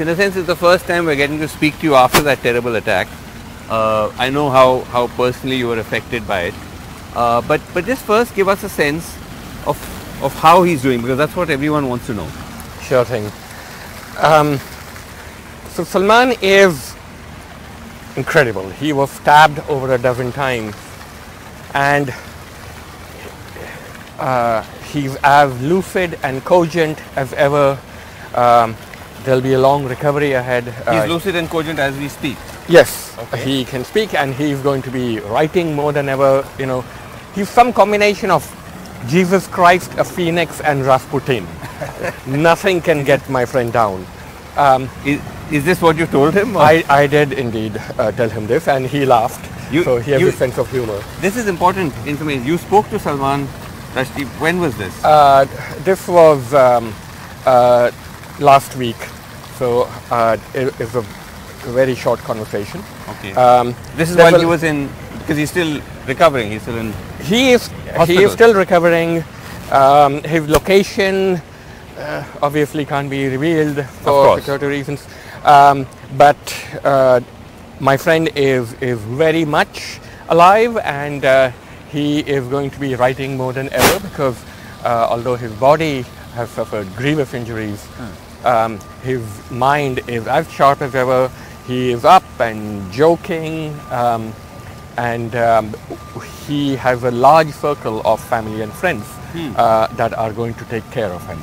In a sense, it's the first time we're getting to speak to you after that terrible attack. Uh, I know how, how personally you were affected by it. Uh, but, but just first give us a sense of, of how he's doing because that's what everyone wants to know. Sure thing. Um, so Salman is incredible. He was stabbed over a dozen times and uh, he's as lucid and cogent as ever. Um, there'll be a long recovery ahead. He's Uh, lucid and cogent as we speak. Yes, Okay. he can speak and he's going to be writing more than ever. You know, he's some combination of Jesus Christ, a phoenix, and Rasputin. Nothing can get my friend down. Um, Is, is this what you told him? or- I, I did indeed uh, tell him this and he laughed. You- so he has a sense of humor. this is important information. You spoke to Salman Rushdie. When was this? Uh, this was um, uh, last week, so uh, it, it's a very short conversation. okay. Um, this is while he was in, because he's still recovering. He's still in. He is he is still recovering. Um, his location uh, obviously can't be revealed for security reasons. Um, but uh, my friend is is very much alive, and uh, he is going to be writing more than ever because uh, although his body has suffered grievous injuries, um, his mind is as sharp as ever. He is up and joking. Um, and um, he has a large circle of family and friends uh, that are going to take care of him.